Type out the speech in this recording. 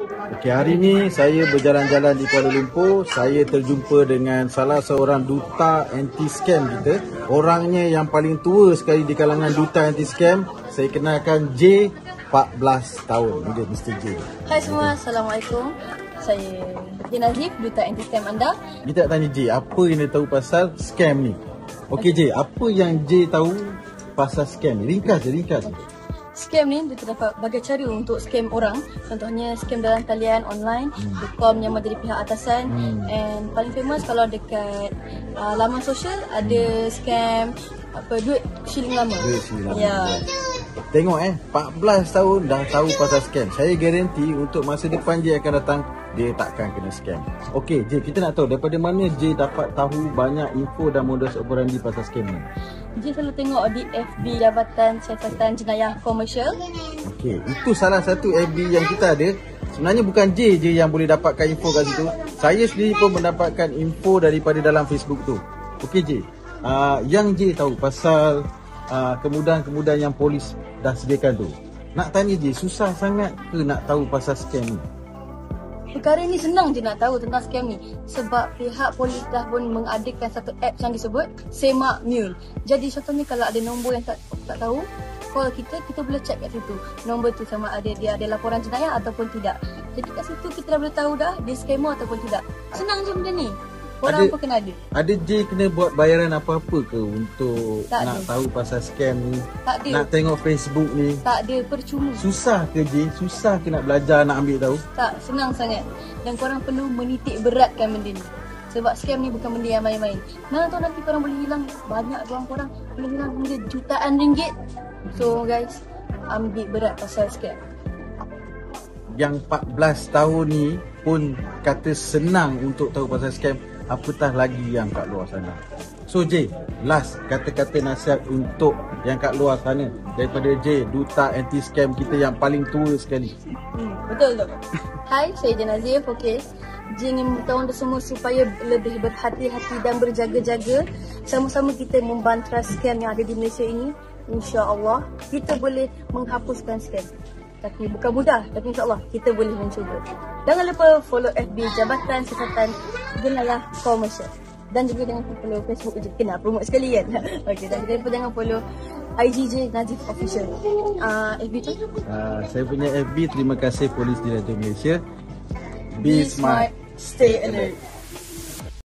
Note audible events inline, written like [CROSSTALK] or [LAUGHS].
Okay, hari ni saya berjalan-jalan di Kuala Lumpur. Saya terjumpa dengan salah seorang duta anti-scam kita. Orangnya yang paling tua sekali di kalangan duta anti-scam. Saya kenalkan J, 14 tahun. Ini dia Mr. J. Hai semua, Assalamualaikum. Saya J Nazif, Duta Anti-Scam anda. Kita nak tanya J, apa yang dia tahu pasal scam ni? Okey J, apa yang J tahu pasal scam ni? Ringkas je, ringkas je. Scam ni dia terdapat berbagai cara untuk scam orang. Contohnya scam dalam talian online, hmm. com yang menjadi pihak atasan Hmm. and paling famous kalau dekat uh, laman sosial ada scam apa duit shilling lama. Duit shilling lama. Ya. Tengok eh, 14 tahun dah tahu pasal scam. Saya garanti untuk masa depan J akan datang, dia takkan kena scam. Okey, J, kita nak tahu daripada mana J dapat tahu banyak info dan modus operandi pasal scam ni. Dia selalu tengok di FB Jabatan Siasatan Jenayah Komersial. Okey, itu salah satu FB yang kita ada. Sebenarnya bukan J je yang boleh dapatkan info kat situ. Saya sendiri pun mendapatkan info daripada dalam Facebook tu. Okey J, uh, yang J tahu pasal uh, kemudahan-kemudahan yang polis dah sediakan tu. Nak tanya J, susah sangat ke nak tahu pasal scam ni? Perkara ni senang je nak tahu tentang scam ni sebab pihak polis dah pun mengadakan satu app yang disebut Semak Mule. Jadi contohnya kalau ada nombor yang tak tak tahu, call kita, kita boleh check kat situ. Nombor tu sama ada dia ada laporan jenayah ataupun tidak. Jadi kat situ kita dah boleh tahu dah dia scammer ataupun tidak. Senang je benda ni. Orang Ada- pun kena ada. Ada J kena buat bayaran apa-apa ke untuk Tak nak ada. tahu pasal scam ni? Tak ada. Nak tengok Facebook ni? Tak ada percuma. Susah ke J? Susah ke nak belajar, nak ambil tahu? Tak, senang sangat. Dan korang perlu menitik beratkan benda ni. Sebab scam ni bukan benda yang main-main. Mana tahu nanti korang boleh hilang banyak wang korang boleh hilang hingga jutaan ringgit. So guys, ambil berat pasal scam. yang 14 tahun ni pun kata senang untuk tahu pasal scam apatah lagi yang kat luar sana so J last kata-kata nasihat untuk yang kat luar sana daripada J duta anti scam kita yang paling tua sekali Hmm, betul tu. [LAUGHS] Hai, saya Jen Azif. Okay. Jen ingin beritahu anda semua supaya lebih berhati-hati dan berjaga-jaga. Sama-sama kita membantras scam yang ada di Malaysia ini. InsyaAllah kita boleh menghapuskan scam. Tapi bukan mudah, tapi insyaAllah kita boleh mencuba. Jangan lupa follow FB Jabatan Siasatan Jenayah Komersial. Dan juga lupa follow Facebook je. Kena promote sekali kan? [LAUGHS] okay, dan lupa jangan follow IGJ Najib Official. Uh, FB tu? uh, saya punya FB terima kasih Polis Direktur Malaysia Be smart, stay alert.